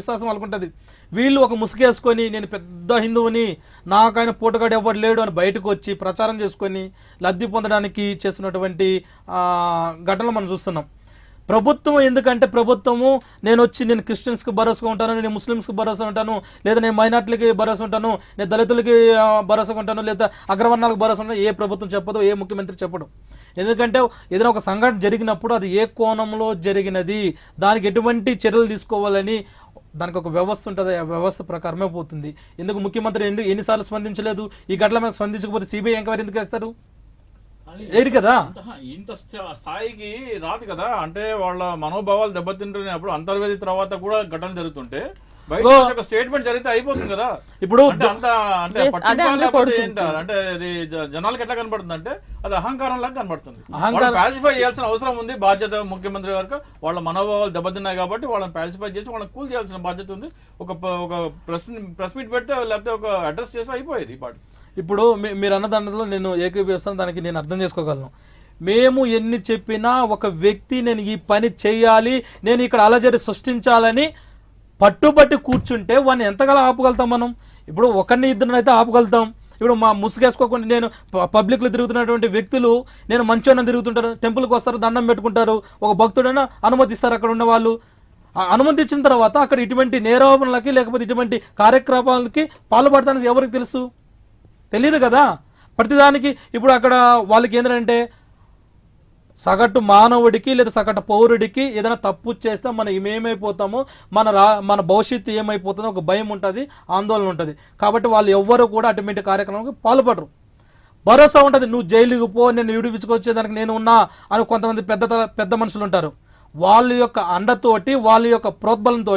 విశ్వాసం వాళ్ళకుంటది. వీళ్ళు ఒక ముసుగేసుకొని నేను పెద్ద హిందువుని నాకైన పూటగాడు ఎవరు లేడు అని బయటకు వచ్చి ప్రచారం చేసుకొని లబ్ధి పొందడానికి చేస్తున్నటువంటి ఘటనలు మనం చూస్తున్నాం. ప్రభుత్వం ఎందుకంటే ప్రభుత్వము నేను వచ్చి నేను క్రిస్టియన్స్కి భరోసా ఉంటాను నేను ముస్లిమ్స్కి భరోసా ఉంటాను లేదా నేను మైనార్టీలకి భరోసా ఉంటాను నేను దళితులకి భరోసా ఉంటాను లేదా అగ్రవర్ణాలకు భరోసా ఉంటాను ఏ ప్రభుత్వం చెప్పదు ఏ ముఖ్యమంత్రి చెప్పడు. ఎందుకంటే ఏదైనా ఒక సంఘటన జరిగినప్పుడు అది ఏ కోణంలో జరిగినది దానికి ఎటువంటి చర్యలు తీసుకోవాలని దానికి ఒక వ్యవస్థ ఉంటుంది ఆ వ్యవస్థ ప్రకారమే పోతుంది. ఎందుకు ముఖ్యమంత్రి ఎందుకు ఎన్నిసార్లు స్పందించలేదు? ఈ ఘటన మీద స్పందించకపోతే సిబిఐ ఎంక్వైరీ ఎందుకు వేస్తారు ఏరి కదా? ఇంత స్థా- స్థాయికి రాదు కదా? అంటే వాళ్ళ మనోభావాలు దెబ్బతింటున్నప్పుడు అంతర్వేది తర్వాత కూడా ఘటనలు జరుగుతుంటే బయట స్టేట్మెంట్ జరిగితే అయిపోతుంది కదా. ఇప్పుడు అంటే అంత అంటే అంటే అది జనాలకి ఎట్లా కనబడుతుంది అంటే అది అహంకారం లాగా కనబడుతుంది. ప్యాసిఫై చేయాల్సిన అవసరం ఉంది బాధ్యత ముఖ్యమంత్రి వరకు. వాళ్ళ మనోభావాలు దెబ్బతిన్నాయి కాబట్టి వాళ్ళని ప్యాసిఫై చేసి వాళ్ళని కూల్ చేయాల్సిన బాధ్యత ఉంది. ఒక ఒక ప్రెస్ ప్రెస్ మీట్ పెడితే లేకపోతే ఒక అడ్రస్ చేసి అయిపోయేది ఈ పాటి. ఇప్పుడు మీరు అన్న దాంట్లో నేను ఏకీభవిస్తాను దానికి నేను అర్థం చేసుకోగలను. మేము ఎన్ని చెప్పినా ఒక వ్యక్తి నేను ఈ పని చేయాలి నేను ఇక్కడ అలజడి సృష్టించాలని పట్టుబట్టి కూర్చుంటే వాడిని ఎంతకాలం ఆపగలుగుతాం మనం? ఇప్పుడు ఒకరిని ఇద్దరిని అయితే ఆపగలుగుతాం. ఇప్పుడు మా ముసుగేసుకోకుండా నేను పబ్లిక్లో తిరుగుతున్నటువంటి వ్యక్తులు నేను మంచోన్న తిరుగుతుంటారు టెంపుల్కి వస్తారు దండం పెట్టుకుంటారు ఒక భక్తుడైనా అనుమతిస్తారు అక్కడ ఉన్న వాళ్ళు ఆ అనుమతి ఇచ్చిన తర్వాత అక్కడ ఇటువంటి నేరోపణలకి లేకపోతే ఇటువంటి కార్యక్రమాలకి పాల్పడతానికి ఎవరికి తెలుసు? తెలియదు కదా? ప్రతిదానికి ఇప్పుడు అక్కడ వాళ్ళకి ఏంటంటే సగటు మానవుడికి లేదా సగటు పౌరుడికి ఏదైనా తప్పు చేస్తే మనం ఏమేమైపోతామో మన రా మన భవిష్యత్తు ఏమైపోతుందో ఒక భయం ఉంటుంది ఆందోళన ఉంటుంది. కాబట్టి వాళ్ళు ఎవ్వరు కూడా అటువంటి కార్యక్రమానికి పాల్పడరు. భరోసా ఉంటుంది నువ్వు జైలుకి పో నేను విడిపించుకొచ్చేదానికి నేను ఉన్నా అని కొంతమంది పెద్ద తల- పెద్ద మనుషులు ఉంటారు. వాళ్ళ యొక్క అండతోటి వాళ్ళ యొక్క ప్రోద్బలంతో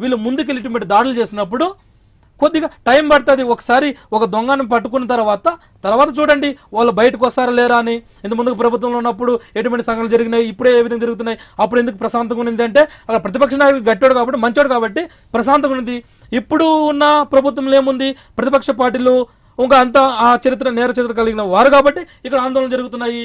వీళ్ళు ముందుకెళ్ళి ఇటువంటి దాడులు చేసినప్పుడు కొద్దిగా టైం పడుతుంది. ఒకసారి ఒక దొంగను పట్టుకున్న తర్వాత తర్వాత చూడండి వాళ్ళు బయటకు వస్తారా లేరా అని. ఇంత ముందుకు ప్రభుత్వంలో ఉన్నప్పుడు ఎటువంటి సంఘటనలు జరిగినాయి? ఇప్పుడే ఏ విధంగా జరుగుతున్నాయి? అప్పుడు ఎందుకు ప్రశాంతంగా ఉంది అంటే అక్కడ ప్రతిపక్ష నాయకుడు గట్టాడు కాబట్టి మంచోడు కాబట్టి ప్రశాంతంగా ఉంది ఇప్పుడు ఉన్న ప్రభుత్వంలో ఏముంది? ప్రతిపక్ష పార్టీలు ఇంకా అంతా ఆ చరిత్ర నేర చరిత్ర కలిగిన వారు కాబట్టి ఇక్కడ ఆందోళన జరుగుతున్నాయి.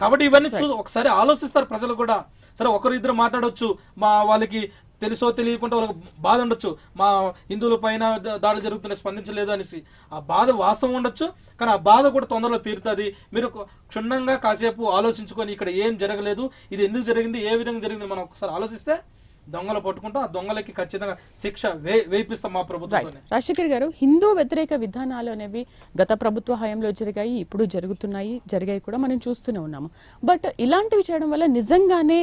కాబట్టి ఇవన్నీ చూసి ఒకసారి ఆలోచిస్తారు ప్రజలు కూడా. సరే ఒకరు ఇద్దరు మాట్లాడొచ్చు. మా వాళ్ళకి తెలుసో తెలియకుండా వాళ్ళకి బాధ ఉండొచ్చు. మా హిందువుల పైన దాడులు జరుగుతున్నాయి స్పందించలేదు అనేసి. ఆ బాధ వాస్తవం ఉండొచ్చు కానీ ఆ బాధ కూడా తొందరలో తీరుతుంది. మీరు క్షుణ్ణంగా కాసేపు ఆలోచించుకొని ఇక్కడ ఏం జరగలేదు ఇది ఎందుకు జరిగింది ఏ విధంగా జరిగింది మనం ఒకసారి ఆలోచిస్తే దొంగలు పట్టుకుంటాం ఆ దొంగలకి ఖచ్చితంగా శిక్ష వే వేయిపిస్తాం మా ప్రభుత్వంతోనే. రాజశేఖర్ గారు హిందూ వ్యతిరేక విధానాలు అనేవి గత ప్రభుత్వ హయాంలో జరిగాయి ఇప్పుడు జరుగుతున్నాయి జరిగాయి కూడా మనం చూస్తూనే ఉన్నాము. బట్ ఇలాంటివి చేయడం వల్ల నిజంగానే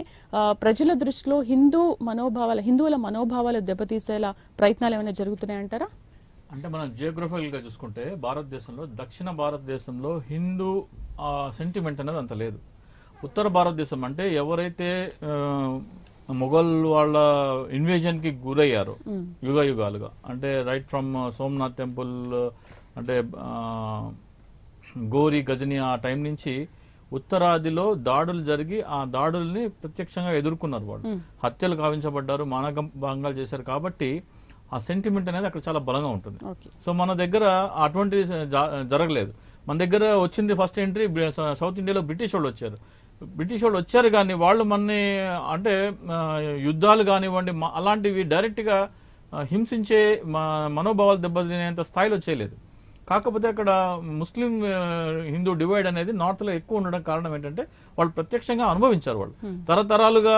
ప్రజల దృష్టిలో హిందూ మనోభావాల హిందువుల మనోభావాలు దెబ్బతీసేలా ప్రయత్నాలు ఏమైనా జరుగుతున్నాయంటారా అంటే మనం జియోగ్రఫికల్గా చూసుకుంటే భారతదేశంలో దక్షిణ భారతదేశంలో హిందూ సెంటిమెంట్ అనేది అంత లేదు. ఉత్తర భారతదేశం అంటే ఎవరైతే మొఘల్ వాళ్ళ ఇన్వేజన్కి గురయ్యారో యుగ యుగాలుగా అంటే రైట్ ఫ్రమ్ సోమనాథ్ టెంపుల్ అంటే గోరి గజని ఆ టైం నుంచి ఉత్తరాదిలో దాడులు జరిగి ఆ దాడుల్ని ప్రత్యక్షంగా ఎదుర్కొన్నారు వాళ్ళు. హత్యలు కావించబడ్డారు మానభంగాలు చేశారు కాబట్టి ఆ సెంటిమెంట్ అనేది అక్కడ చాలా బలంగా ఉంటుంది. సో మన దగ్గర అటువంటి జరగలేదు. మన దగ్గర వచ్చింది ఫస్ట్ ఎంట్రీ సౌత్ ఇండియాలో బ్రిటిష్ వాళ్ళు వచ్చారు. బ్రిటిష్ వాళ్ళు వచ్చారు కానీ వాళ్ళు మనని అంటే యుద్ధాలు కానివ్వండి అలాంటివి డైరెక్ట్గా హింసించే మనోభావాలు దెబ్బతినేంత స్థాయిలో చేయలేదు. కాకపోతే అక్కడ ముస్లిం హిందూ డివైడ్ అనేది నార్త్లో ఎక్కువ ఉండడం కారణం ఏంటంటే వాళ్ళు ప్రత్యక్షంగా అనుభవించారు వాళ్ళు. తరతరాలుగా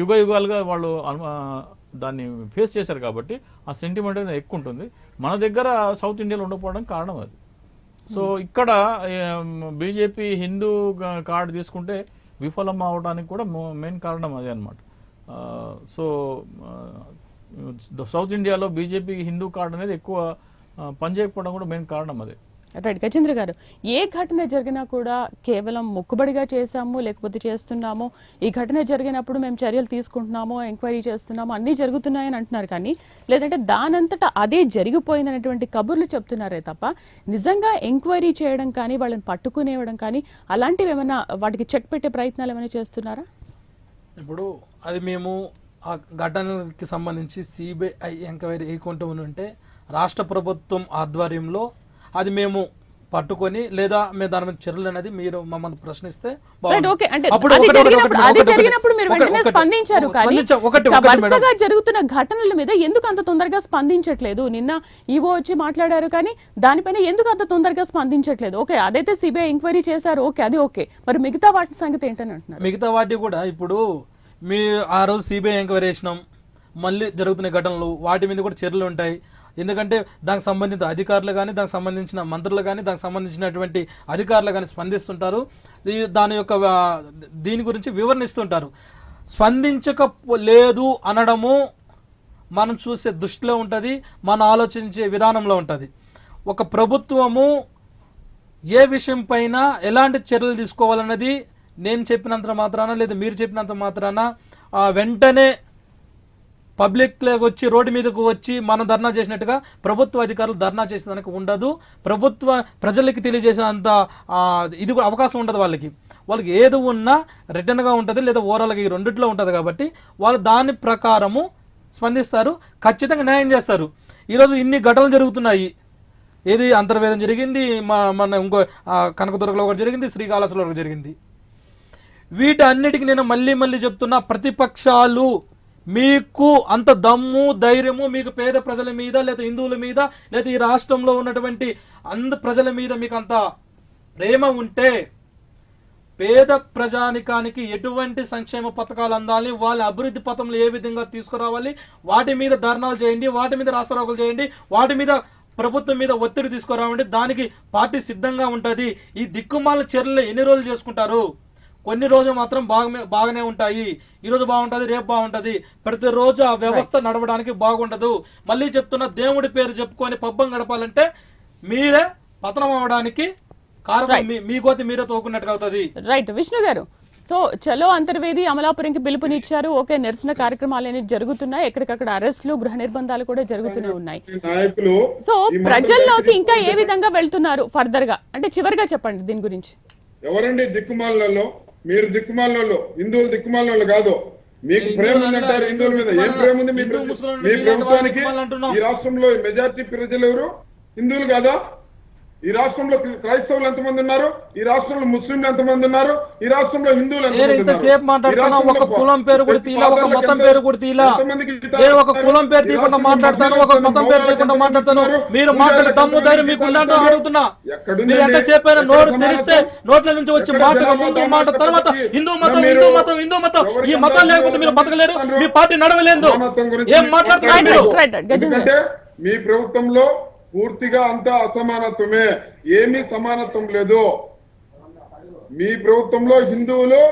యుగ యుగాలుగా వాళ్ళు దాన్ని ఫేస్ చేశారు కాబట్టి ఆ సెంటిమెంట్ అనేది ఎక్కువ ఉంటుంది. మన దగ్గర సౌత్ ఇండియాలో ఉండకపోవడం కారణం అది. సో ఇక్కడ బీజేపీ హిందూ కార్డు తీసుకుంటే విఫలం అవడానికి కూడా మెయిన్ కారణం అదే అనమాట సో సౌత్ ఇండియాలో బీజేపీ హిందూ కార్డు అనేది ఎక్కువ పనిచేయకపోవడం కూడా మెయిన్ కారణం అదే. రైట్ గజేంద్ర గారు ఏ ఘటన జరిగినా కూడా కేవలం మొక్కుబడిగా చేశాము లేకపోతే చేస్తున్నాము? ఈ ఘటన జరిగినప్పుడు మేము చర్యలు తీసుకుంటున్నాము ఎంక్వైరీ చేస్తున్నాము అన్నీ జరుగుతున్నాయని అంటున్నారు కానీ లేదంటే దానంతటా అదే జరిగిపోయిందనేటువంటి కబుర్లు చెప్తున్నారే తప్ప నిజంగా ఎంక్వైరీ చేయడం కానీ వాళ్ళని పట్టుకునేవడం కానీ అలాంటివి ఏమైనా వాటికి చెక్ పెట్టే ప్రయత్నాలు ఏమైనా చేస్తున్నారా? ఇప్పుడు అది మేము ఆ ఘటనకి సంబంధించి సిబిఐ ఎంక్వైరీ ఏ ఉంటే రాష్ట్ర ప్రభుత్వం ఆధ్వర్యంలో అది మేము పట్టుకొని లేదా మేము దాని మీద చర్యలు అనేది మీరు మమ్మల్ని ప్రశ్నిస్తే. వరుసగా జరుగుతున్న ఘటనల మీద ఎందుకు అంత తొందరగా స్పందించట్లేదు? నిన్న ఈవో వచ్చి మాట్లాడారు కానీ దానిపైన ఎందుకు అంత తొందరగా స్పందించట్లేదు? ఓకే అదైతే సిబిఐ ఎంక్వైరీ చేశారు ఓకే అది ఓకే. మరి మిగతా వాటి సంగతి ఏంటని అంటున్నారు? మిగతా వాటి కూడా ఇప్పుడు మీ ఆ రోజు సిబిఐ ఎంక్వైరీ చేసినాం మళ్ళీ జరుగుతున్న ఘటనలు వాటి మీద కూడా చర్యలు ఉంటాయి. ఎందుకంటే దానికి సంబంధిత అధికారులు కానీ దానికి సంబంధించిన మంత్రులు కానీ దానికి సంబంధించినటువంటి అధికారులు కానీ స్పందిస్తుంటారు. ఈ- దాని యొక్క దీని గురించి వివరణిస్తుంటారు. స్పందించక లేదు అనడము మనం చూసే దృష్టిలో ఉంటుంది మనం ఆలోచించే విధానంలో ఉంటుంది. ఒక ప్రభుత్వము ఏ విషయం పైన ఎలాంటి చర్యలు తీసుకోవాలన్నది నేను చెప్పినంత మాత్రాన లేదా మీరు చెప్పినంత మాత్రాన వెంటనే పబ్లిక్లోకి వచ్చి రోడ్డు మీదకు వచ్చి మనం ధర్నా చేసినట్టుగా ప్రభుత్వ అధికారులు ధర్నా చేసేదానికి ఉండదు. ప్రభుత్వ ప్రజలకి తెలియజేసినంత ఇది కూడా అవకాశం ఉండదు వాళ్ళకి. వాళ్ళకి ఏది ఉన్నా రిటర్న్గా ఉంటుంది లేదా ఓవరాల్గా ఈ రెండిట్లో ఉంటుంది కాబట్టి వాళ్ళు దాని ప్రకారము స్పందిస్తారు ఖచ్చితంగా న్యాయం చేస్తారు. ఈరోజు ఇన్ని ఘటనలు జరుగుతున్నాయి. ఏది అంతర్వేదం జరిగింది మా మన ఇంకో కనకదుర్గలో ఒకటి జరిగింది శ్రీకాళహస్తిలో ఒకటి జరిగింది. వీటన్నిటికి నేను మళ్ళీ మళ్ళీ చెప్తున్నా ప్రతిపక్షాలు మీకు అంత దమ్ము ధైర్యము మీకు పేద ప్రజల మీద లేదా హిందువుల మీద లేదా ఈ రాష్ట్రంలో ఉన్నటువంటి అంద ప్రజల మీద మీకు అంత ప్రేమ ఉంటే పేద ప్రజానికానికి ఎటువంటి సంక్షేమ పథకాలు అందాలి వాళ్ళ అభివృద్ధి పథంలో ఏ విధంగా తీసుకురావాలి వాటి మీద ధర్నాలు చేయండి వాటి మీద రాస్తారోకలు చేయండి వాటి మీద ప్రభుత్వం మీద ఒత్తిడి తీసుకురావండి దానికి పార్టీ సిద్ధంగా ఉంటుంది. ఈ దిక్కుమాల చర్యలు ఎన్ని రోజులు చేసుకుంటారు? కొన్ని రోజులు మాత్రం బాగా బాగానే ఉంటాయి. ఈ రోజు బాగుంటది రేపు బాగుంటది. ప్రతిరోజు ఆ వ్యవస్థ నడవడానికి బాగుండదు. మళ్ళీ చెప్తున్న దేవుడి పేరు చెప్పుకొని పబ్బం గడపాలంటే మీరే పతనం అవడానికి కారణం మీ- గోతి మీరే తోకున్నట్టుగా అవుతుంది. రైట్ విష్ణు గారు సో చలో అంతర్వేది అమలాపురంకి పిలుపునిచ్చారు. ఓకే నిరసన కార్యక్రమాలు అనేవి జరుగుతున్నాయి. ఎక్కడికక్కడ అరెస్టులు గృహ నిర్బంధాలు కూడా జరుగుతూనే ఉన్నాయి. సో ప్రజల్లోకి ఇంకా ఏ విధంగా వెళ్తున్నారు ఫర్దర్గా అంటే చివరిగా చెప్పండి దీని గురించి. ఎవరండి దిక్కుమాలలో మీరు దిక్కుమాలలో హిందువులు దిక్కుమాలలో కాదు. మీకు ప్రేమ ఉందంటారు హిందువుల మీద ఏం ప్రేమ ఉంది మీ ప్రభుత్వానికి. ఈ రాష్ట్రంలో మెజార్టీ ప్రజలు ఎవరు? హిందువులు కాదా? ఈ రాష్ట్రంలో క్రైస్తవులు ఎంతమంది ఉన్నారు ఈ రాష్ట్రంలో ముస్లింలు ఎంతమంది ఉన్నారు ఈ రాష్ట్రంలో హిందువులు నేను ఎంతమంది ఉన్నారు? ఇంతసేపు మాట్లాడుతున్నా ఒక కులం పేరు కూడా తీలా ఒక మతం పేరు కూడా తీలా నేను ఒక? కులం పేరు తీయకుండా మాట్లాడతాను ఒక మతం పేరు తీయకుండా మాట్లాడతాను? మీరు మాట్లాడే దమ్ము ధైర్యం మీకు ఉందంటూ ఇస్తున్నారు? అడుగుతున్నా? మీరు ఎంతసేపు అయినా నోరు? తెరిస్తే నోట్ల నుంచి వచ్చి జనాభా ముందు మాట తర్వాత హిందూ మతం హిందూ మతం హిందూ మతం ఈ మతం లేకపోతే మీరు బతకలేరు మీ పార్టీ నడవలేదు ఏం మాట్లాడుతున్నారు. ఎందుకంటే మీ ప్రభుత్వంలో పూర్తిగా అంతా అసమానత్వమే. ఏమీ సమానత్వం లేదు. మీ ప్రభుత్వంలో హిందువులు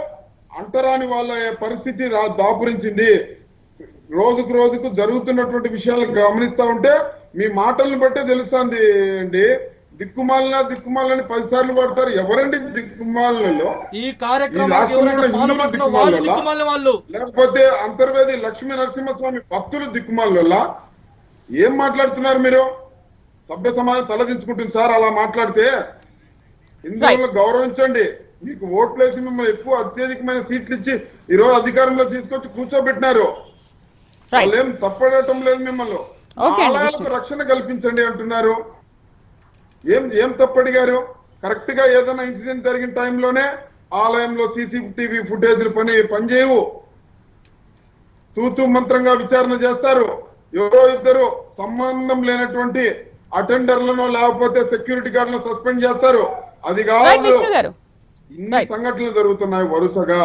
అంటరాని వాళ్ళ పరిస్థితి దాపురించింది. రోజుకు రోజుకు జరుగుతున్నటువంటి విషయాలు గమనిస్తా ఉంటే మీ మాటలను బట్టే తెలుస్తుంది అండి. దిక్కుమాలిన దిక్కుమాలని పదిసార్లు పడతారు. ఎవరండి దిక్కుమాలలో ఈ లేకపోతే అంతర్వేది లక్ష్మీ నరసింహస్వామి భక్తులు దిక్కుమాల ఏం మాట్లాడుతున్నారు మీరు? సభ్య సమాజం తలదించుకుంటుంది సార్ అలా మాట్లాడితే హిందువులను గౌరవించండి. మీకు ఓట్లు వేసి మిమ్మల్ని ఎక్కువ అత్యధికమైన సీట్లు ఇచ్చి ఈ రోజు అధికారంలో తీసుకొచ్చి కూర్చోబెట్టినారు. వాళ్ళు తప్పడటం లేదు మిమ్మల్ని. రక్షణ కల్పించండి అంటున్నారు. ఏం ఏం తప్పడిగారు? కరెక్ట్గా ఏదైనా ఇన్సిడెంట్ జరిగిన టైంలోనే ఆలయంలో సీసీటీవీ ఫుటేజ్లు పని పనిచేయవు తూతూ మంత్రంగా విచారణ చేస్తారు. ఎవరో ఇద్దరు సంబంధం లేనటువంటి అటెండర్లను లేకపోతే సెక్యూరిటీ గార్డులను సస్పెండ్ చేస్తారు. అది కాదు. ఇన్ని. సంఘటనలు జరుగుతున్నాయి వరుసగా.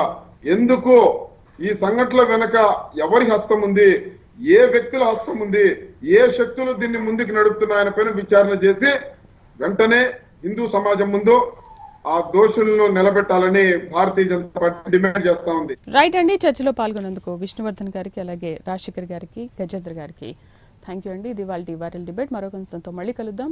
ఎందుకు? ఈ సంఘటనల వెనక ఎవరి హస్తం ఉంది? ఏ వ్యక్తుల హస్తం ఉంది? ఏ శక్తులు దీన్ని ముందుకు నడుపుతున్నాయని పైన విచారణ చేసి వెంటనే హిందూ సమాజం ముందు ఆ దోషులను నిలబెట్టాలని భారతీయ జనతా పార్టీ డిమాండ్ చేస్తా ఉంది. రైట్ అండి. చర్చలో పాల్గొన్నందుకు విష్ణువర్ధన్ గారికి అలాగే రాజశేఖర్ గారికి గజేంద్ర గారికి థ్యాంక్ యూ అండి. ఇది వాళ్ళ డివారెల్ డిబేట్. మరో కొంచెంతో మళ్ళీ కలుద్దాం.